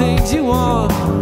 things you want.